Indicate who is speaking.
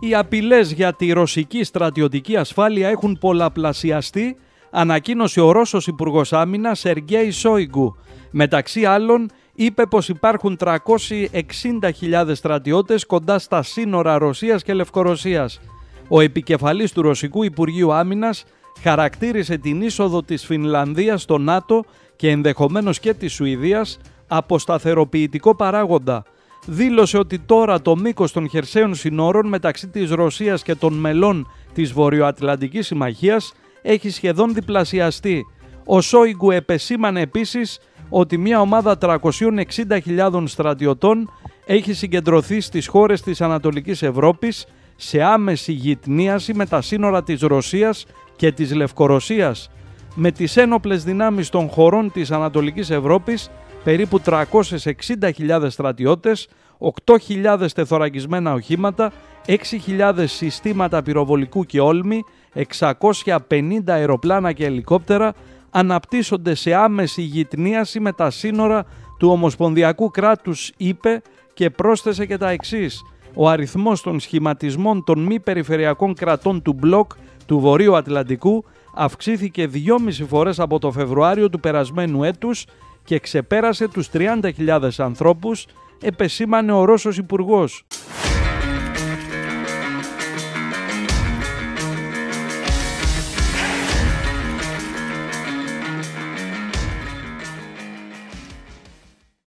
Speaker 1: Οι απειλές για τη ρωσική στρατιωτική ασφάλεια έχουν πολλαπλασιαστεί, ανακοίνωσε ο Ρώσος Υπουργός Άμυνας Σεργέη Σόιγκου. Μεταξύ άλλων, είπε πως υπάρχουν 360.000 στρατιώτες κοντά στα σύνορα Ρωσίας και Λευκορωσίας. Ο επικεφαλής του Ρωσικού Υπουργείου Άμυνας χαρακτήρισε την είσοδο της Φινλανδίας στο ΝΑΤΟ και ενδεχομένως και της Σουηδίας αποσταθεροποιητικό παράγοντα. Δήλωσε ότι τώρα το μήκος των χερσαίων συνόρων μεταξύ της Ρωσίας και των μελών της Βορειοατλαντικής Συμμαχίας έχει σχεδόν διπλασιαστεί. Ο Σόιγκου επεσήμανε επίσης ότι μια ομάδα 360.000 στρατιωτών έχει συγκεντρωθεί στις χώρες της Ανατολικής Ευρώπης σε άμεση γυτνίαση με τα σύνορα της Ρωσίας και της Λευκορωσίας. Με τις ένοπλες δυνάμεις των χωρών της Ανατολικής Ευρώπης, περίπου 360.000 στρατιώτες, 8.000 τεθωρακισμένα οχήματα, 6.000 συστήματα πυροβολικού και όλμη, 650 αεροπλάνα και ελικόπτερα, αναπτύσσονται σε άμεση γυτνίαση με τα σύνορα του Ομοσπονδιακού κράτους, είπε και πρόσθεσε και τα εξής. Ο αριθμός των σχηματισμών των μη περιφερειακών κρατών του μπλοκ του Βορείου Ατλαντικού αυξήθηκε 2,5 φορές από το Φεβρουάριο του περασμένου έτους και ξεπέρασε τους 30.000 ανθρώπους, επεσήμανε ο Ρώσος Υπουργός.